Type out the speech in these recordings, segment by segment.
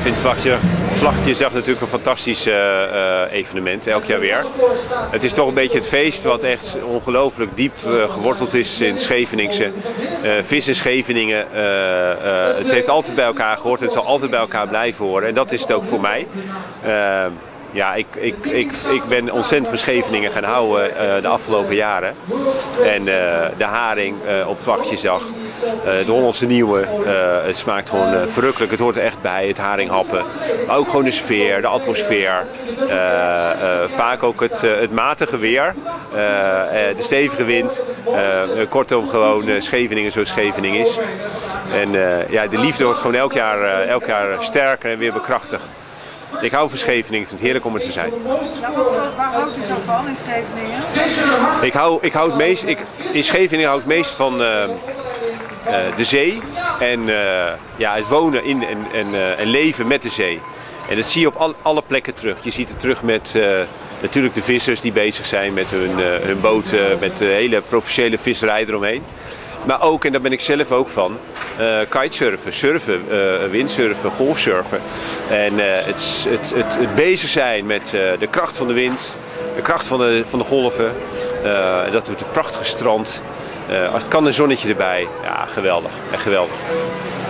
vind Vlagtje, Vlagtjesdag natuurlijk een fantastisch eh, eh, evenement, elk jaar weer. Het is toch een beetje het feest wat echt ongelooflijk diep eh, geworteld is in Scheveningse. Uh, vis in Scheveningen, het heeft altijd bij elkaar gehoord, het zal altijd bij elkaar blijven horen. En dat is het ook voor mij ja, ik, ik, ik, ik ben ontzettend van Scheveningen gaan houden uh, de afgelopen jaren. En uh, de haring uh, op Vlagjesdag, de Hollandse Nieuwe, het smaakt gewoon verrukkelijk. Het hoort er echt bij, het haringhappen. Maar ook gewoon de sfeer, de atmosfeer. vaak ook het, het matige weer, de stevige wind. kortom gewoon Scheveningen zoals Scheveningen is. En ja, de liefde wordt gewoon elk jaar, elk jaar sterker en weer bekrachtigd. Ik hou van Scheveningen, ik vind het heerlijk om er te zijn. Waar houdt u zo van in Scheveningen? Ik hou, ik hou het meest, ik, in Scheveningen hou ik het meest van uh, uh, de zee en uh, ja, het wonen in en, en, en, leven met de zee. En dat zie je op al, alle plekken terug. Je ziet het terug met natuurlijk de vissers die bezig zijn met hun, hun boten, met de hele professionele visserij eromheen. Maar ook, en daar ben ik zelf ook van, uh, kitesurfen, surfen, windsurfen, golfsurfen. En uh, het, het, het, het, bezig zijn met de kracht van de wind, de kracht van de, van de golven. dat het prachtige strand. als het kan een zonnetje erbij. Ja, geweldig. Echt geweldig.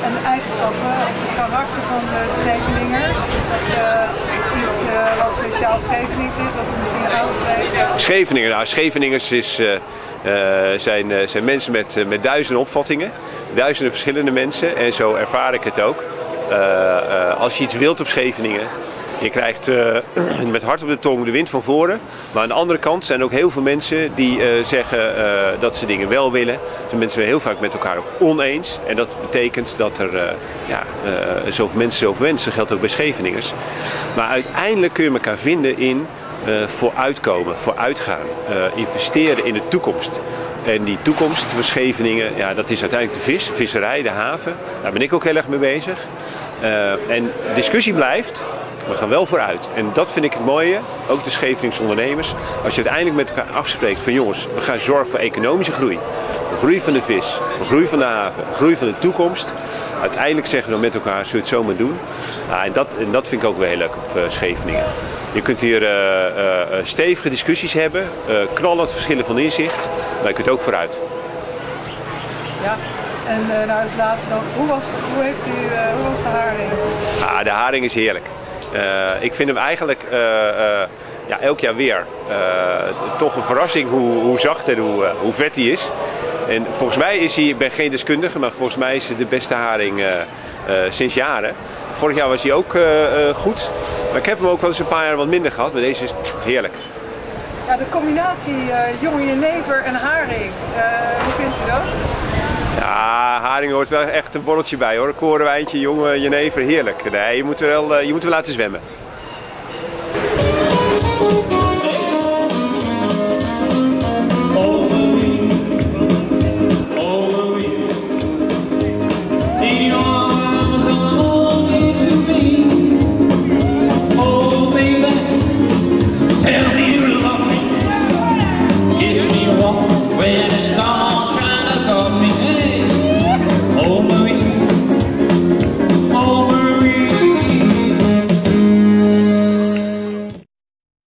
En de eigenschappen of het karakter van de Scheveningers, is dat iets wat speciaal Schevenings is, wat misschien aanspreekt? Scheveningen, nou Scheveningers is... Uh, zijn, uh, zijn mensen met, met duizenden opvattingen, duizenden verschillende mensen en zo ervaar ik het ook. Als je iets wilt op Scheveningen, je krijgt met hart op de tong de wind van voren. Maar aan de andere kant zijn ook heel veel mensen die zeggen dat ze dingen wel willen. Dus mensen zijn heel vaak met elkaar oneens. En dat betekent dat er ja, zoveel mensen zoveel wensen. Dat geldt ook bij Scheveningers. Maar uiteindelijk kun je elkaar vinden in uh, vooruitkomen, vooruitgaan, uh, investeren in de toekomst. En die toekomst van Scheveningen, ja, dat is uiteindelijk de vis, visserij, de haven. Daar ben ik ook heel erg mee bezig. Uh, en discussie blijft, we gaan wel vooruit. En dat vind ik het mooie, ook de Scheveningse ondernemers. Als je uiteindelijk met elkaar afspreekt van jongens, we gaan zorgen voor economische groei. Groei van de vis, groei van de haven, groei van de toekomst. Uiteindelijk zeggen we met elkaar, zullen we het zo maar doen. Ah, en, dat, en dat vind ik ook wel heel leuk op Scheveningen. Je kunt hier uh, uh, stevige discussies hebben, knallend verschillen van inzicht, maar je kunt ook vooruit. Ja, en nou als laatste nog, hoe was, hoe, heeft u, hoe was de haring? Ah, de haring is heerlijk. ik vind hem eigenlijk ja, elk jaar weer toch een verrassing hoe, hoe zacht en hoe, hoe vet hij is. En volgens mij is hij, ik ben geen deskundige, maar volgens mij is het de beste haring sinds jaren. Vorig jaar was hij ook uh, uh, goed. Maar ik heb hem ook wel eens een paar jaar wat minder gehad. Maar deze is heerlijk. Ja, de combinatie uh, jonge jenever en haring. hoe vindt u dat? Ja, haring hoort wel echt een borreltje bij hoor. Korenwijntje, jonge jenever, heerlijk. Nee, je moet wel, je moet wel laten zwemmen.